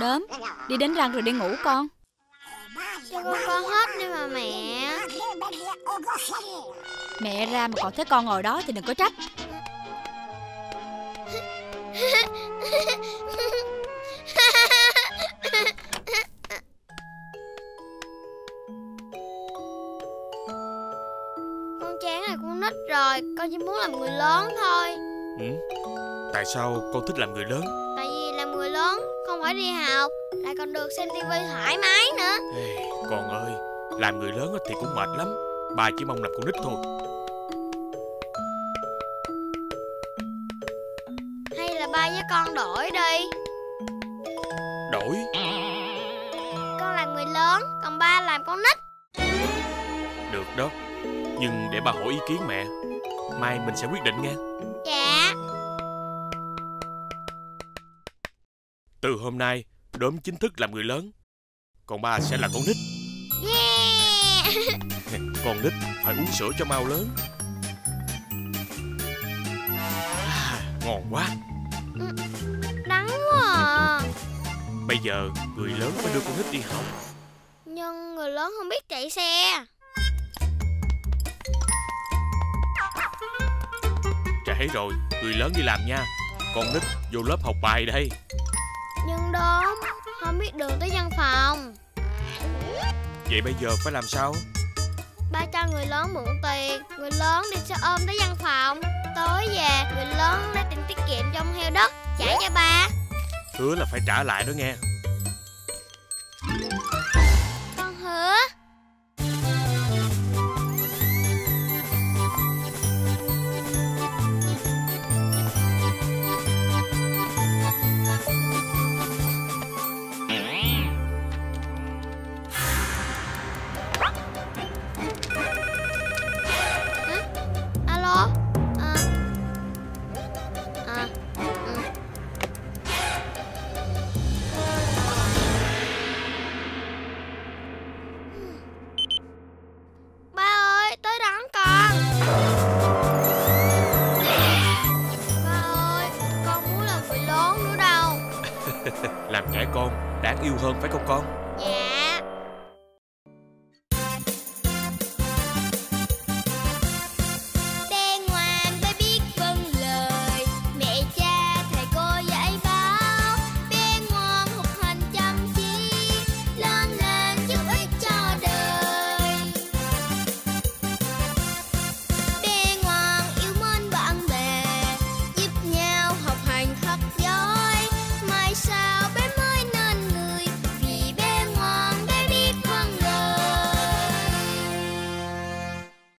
Đốm Đi đánh răng rồi đi ngủ con. Cho con con hết đi mà mẹ. Mẹ ra mà còn thấy con ngồi đó thì đừng có trách. Con chán là con nít rồi Con chỉ muốn làm người lớn thôi. Ừ? Tại sao con thích làm người lớn? Tại vì làm người lớn Không phải đi học. Lại còn được xem tivi thoải mái nữa. Con ơi Làm người lớn thì cũng mệt lắm. Ba chỉ mong làm con nít thôi. Hay là ba với con đổi đi. Đổi? Con làm người lớn Còn ba làm con nít. Được đó Nhưng để ba hỏi ý kiến mẹ Mai mình sẽ quyết định nha Dạ Từ hôm nay Đốm chính thức làm người lớn. Còn ba sẽ là con nít. Yeah! Con nít phải uống sữa cho mau lớn. À, Ngon quá. Đắng quá à. Bây giờ người lớn phải đưa con nít đi học. Nhưng người lớn không biết chạy xe. Trễ rồi Người lớn đi làm nha. Con nít vô lớp học bài đây Nhưng đó Không biết đường tới văn phòng. Vậy bây giờ phải làm sao? Ba cho người lớn mượn tiền. Người lớn đi xe ôm tới văn phòng. Tối về người lớn lấy tiền tiết kiệm trong heo đất. Trả cho ba. Hứa là phải trả lại đó nghe làm trẻ con đáng yêu hơn phải không con?